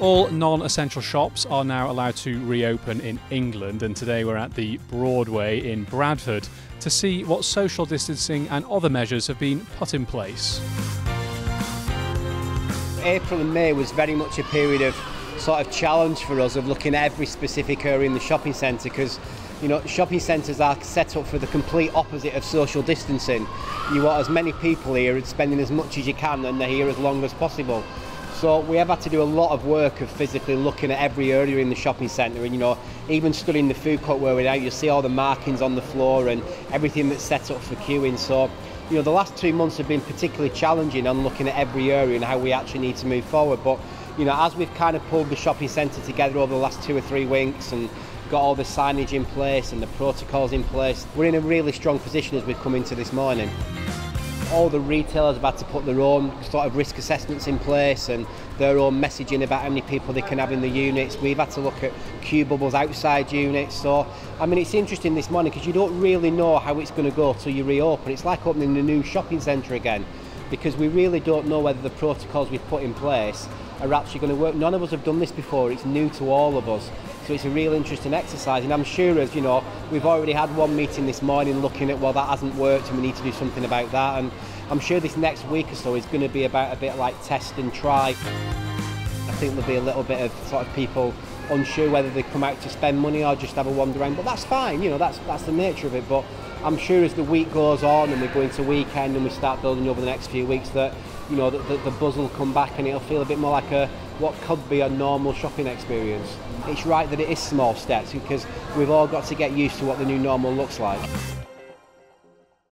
All non essential shops are now allowed to reopen in England, and today we're at the Broadway in Bradford to see what social distancing and other measures have been put in place. April and May was very much a period of sort of challenge for us of looking at every specific area in the shopping centre because you know shopping centres are set up for the complete opposite of social distancing. You want as many people here spending as much as you can and they're here as long as possible. So we have had to do a lot of work of physically looking at every area in the shopping centre and you know even studying the food court where we're out you see all the markings on the floor and everything that's set up for queuing. So you know the last two months have been particularly challenging on looking at every area and how we actually need to move forward. But you know as we've kind of pulled the shopping centre together over the last two or three weeks and got all the signage in place and the protocols in place we're in a really strong position as we've come into this morning all the retailers have had to put their own sort of risk assessments in place and their own messaging about how many people they can have in the units. We've had to look at queue bubbles outside units. So, I mean, it's interesting this morning because you don't really know how it's going to go till you reopen. It's like opening a new shopping centre again because we really don't know whether the protocols we've put in place are actually going to work. None of us have done this before. It's new to all of us. So it's a real interesting exercise. And I'm sure as, you know, we've already had one meeting this morning looking at, well, that hasn't worked and we need to do something about that. And I'm sure this next week or so is going to be about a bit like test and try. I think there'll be a little bit of sort of people unsure whether they come out to spend money or just have a wander around. But that's fine, you know, that's that's the nature of it. But I'm sure as the week goes on and we go into weekend and we start building over the next few weeks that you know the, the, the buzz will come back and it'll feel a bit more like a what could be a normal shopping experience. It's right that it is small steps because we've all got to get used to what the new normal looks like.